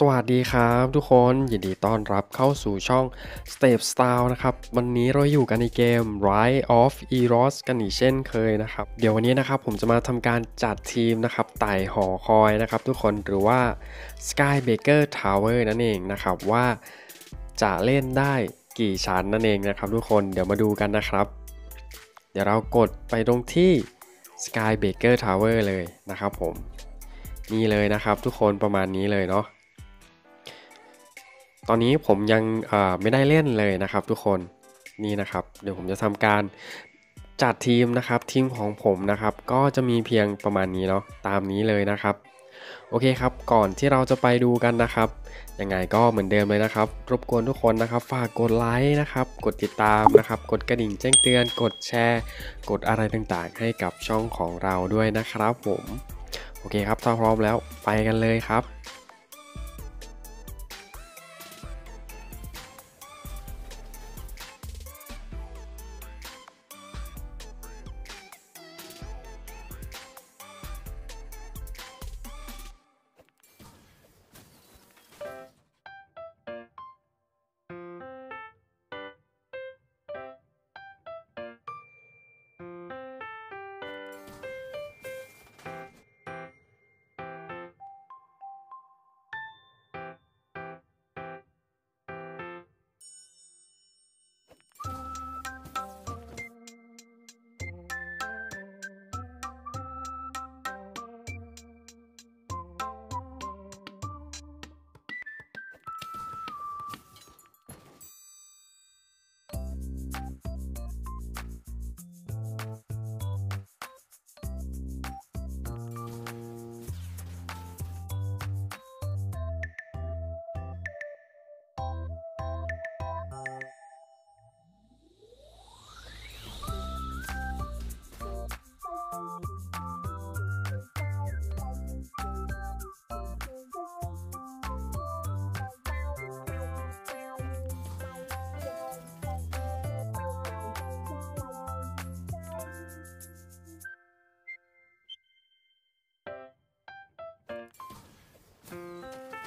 สวัสดีครับทุกคนยินดีต้อนรับเข้าสู่ช่อง Step Style นะครับ วันนี้เราอยู่กันในเกม Rise of Eros กันอีกเช่นเคยนะครับ เดี๋ยววันนี้นะครับผมจะมาทำการจัดทีมนะครับไต่หอคอยนะครับทุกคนหรือว่า Sky Baker Tower นั่นเองนะครับว่าจะเล่นได้กี่ชั้นนั่นเองนะครับทุกคนเดี๋ยวมาดูกันนะครับ เดี๋ยวเรากดไปตรงที่ Sky Baker Tower เลยนะครับผมนี่เลยนะครับทุกคนประมาณนี้เลยเนาะ ตอนนี้ผมยังไม่ได้เล่นเลยนะครับ ทุกคนนี่นะครับ เดี๋ยวผมจะทำการจัดทีมนะครับทีมของผมนะครับ ก็จะมีเพียงประมาณนี้เนาะตามนี้เลยนะครับ โอเคครับ ก่อนที่เราจะไปดูกันนะครับยังไงก็เหมือนเดิมเลยนะครับ รบกวนทุกคนนะครับ ฝากกดไลค์นะครับ กดติดตามนะครับ กดกระดิ่งแจ้งเตือน กดแชร์ กดอะไรต่างๆ ให้กับช่องของเราด้วยนะครับผม โอเคครับถ้าพร้อมแล้วไปกันเลยครับ Música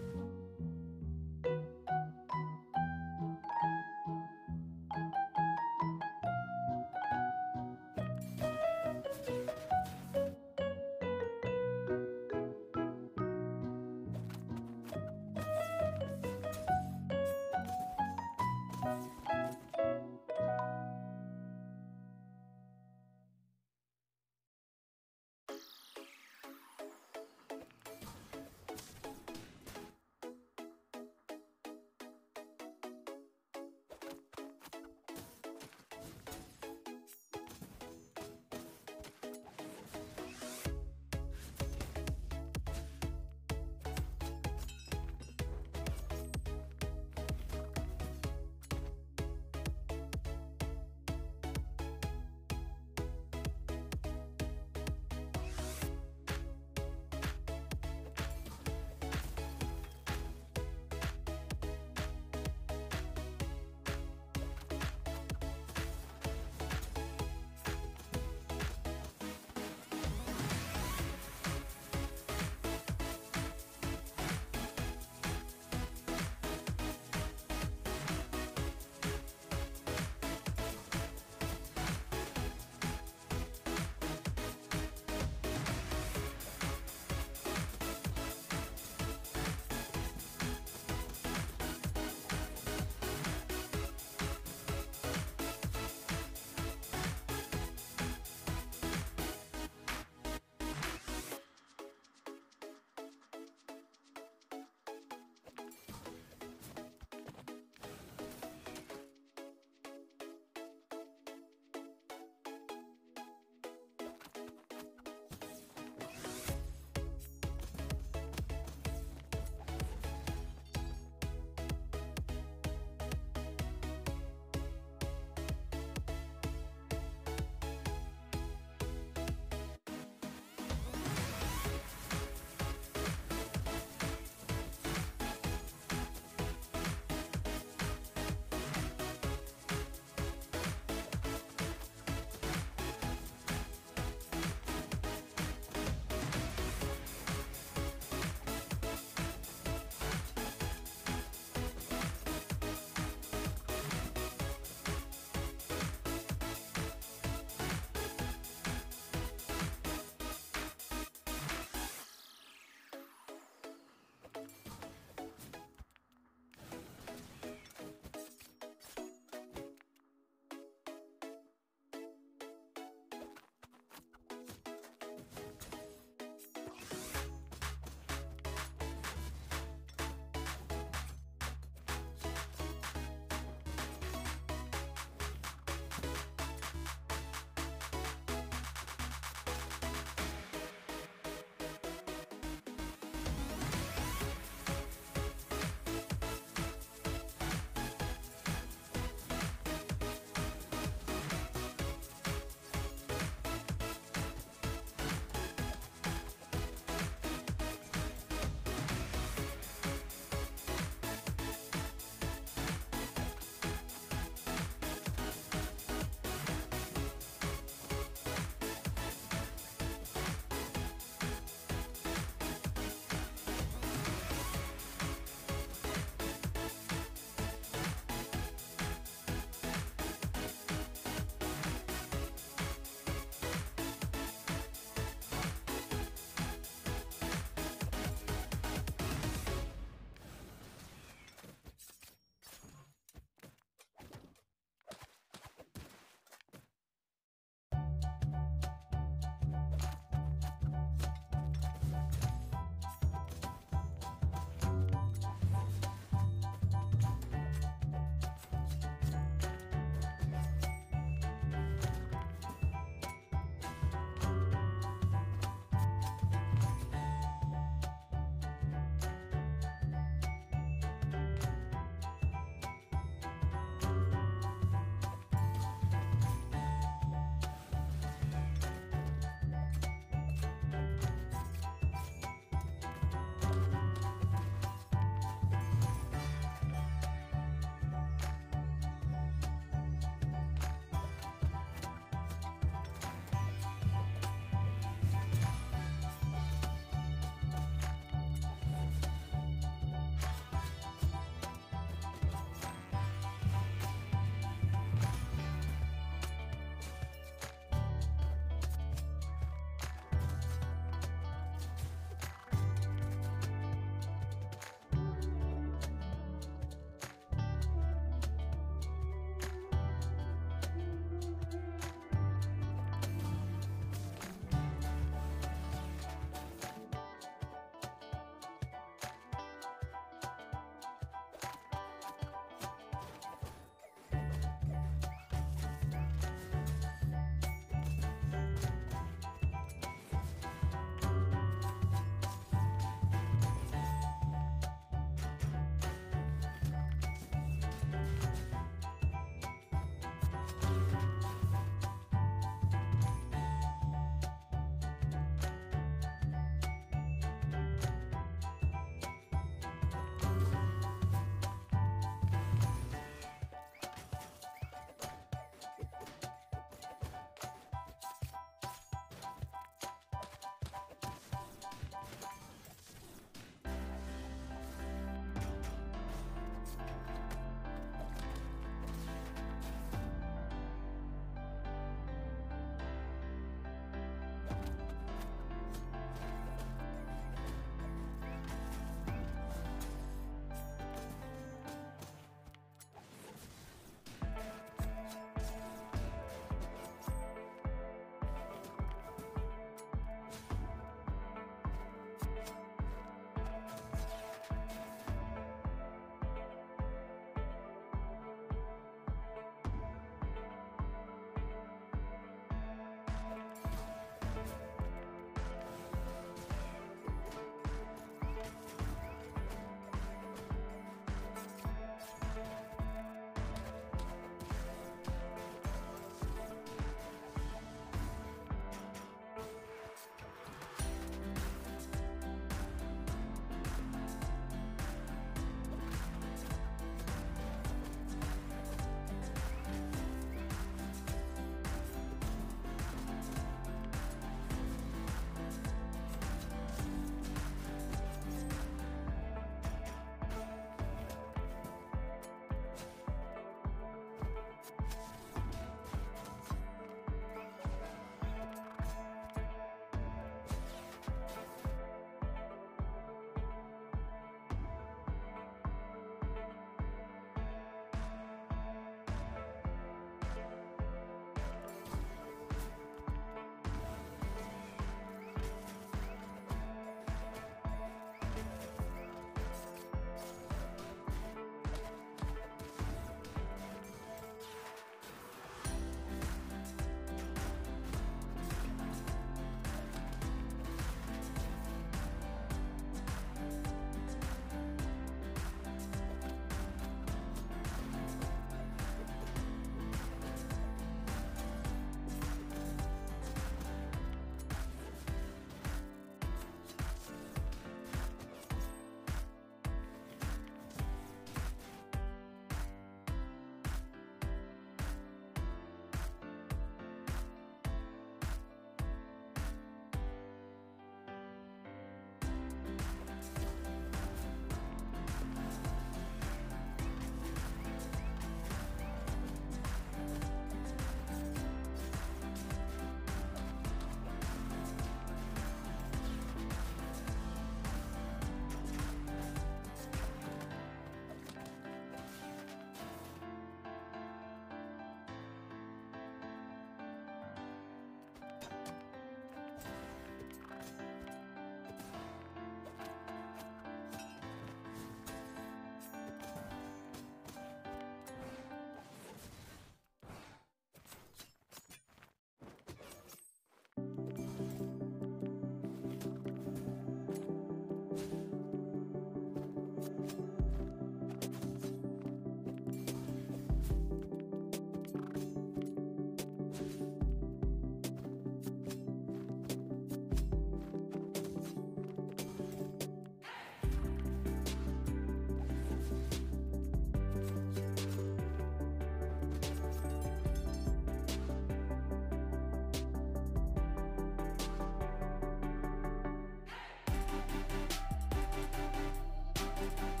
Hey!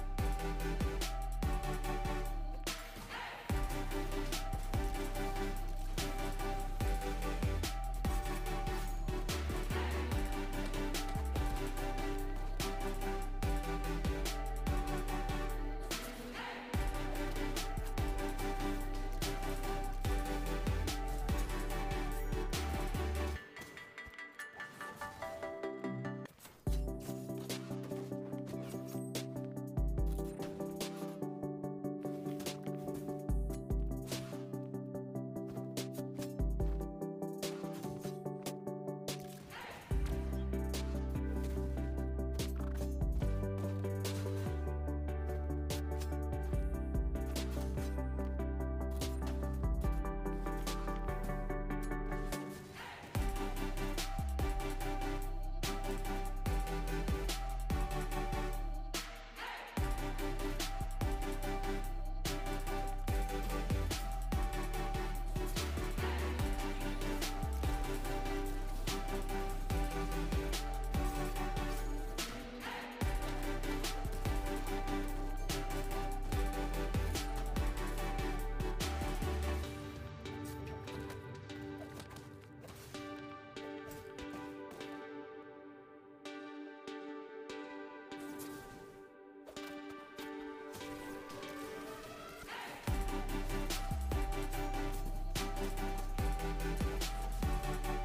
Thank you.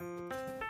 Música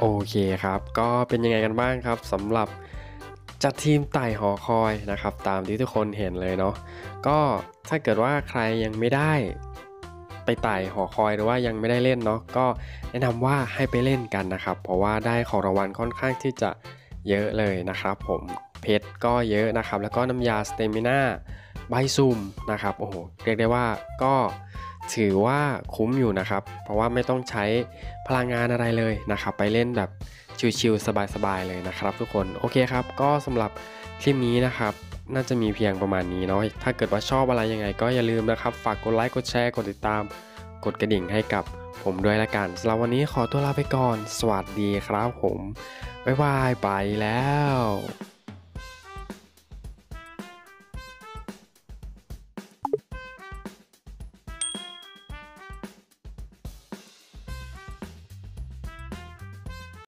โอเคครับ ก็เป็นยังไงกันบ้างครับสำหรับจัดทีมไต่หอคอยนะครับ ตามที่ทุกคนเห็นเลยเนาะก็ถ้าเกิดว่าใครยังไม่ได้ไปไต่หอคอยหรือว่ายังไม่ได้เล่นเนาะก็แนะนำว่าให้ไปเล่นกันนะครับ เพราะว่าได้ของรางวัลค่อนข้างที่จะเยอะเลยนะครับ ผมเพชรก็เยอะนะครับ แล้วก็น้ำยา stamina ใบสุ่มนะครับโอ้โหเรียกได้ว่าก็ ถือว่าคุ้มอยู่นะครับ เพราะว่าไม่ต้องใช้พลังงานอะไรเลยนะครับ ไปเล่นแบบชิวๆสบายๆเลยนะครับ ทุกคนโอเคครับ ก็สำหรับคลิปนี้นะครับน่าจะมีเพียงประมาณนี้เนาะถ้าเกิดว่าชอบอะไรยังไง ก็อย่าลืมนะครับ ฝากกดไลค์กดแชร์กดติดตาม กดกระดิ่งให้กับผมด้วยละกันสำหรับวันนี้ขอตัวลาไปก่อน สวัสดีครับผมบ๊ายบายไปแล้ว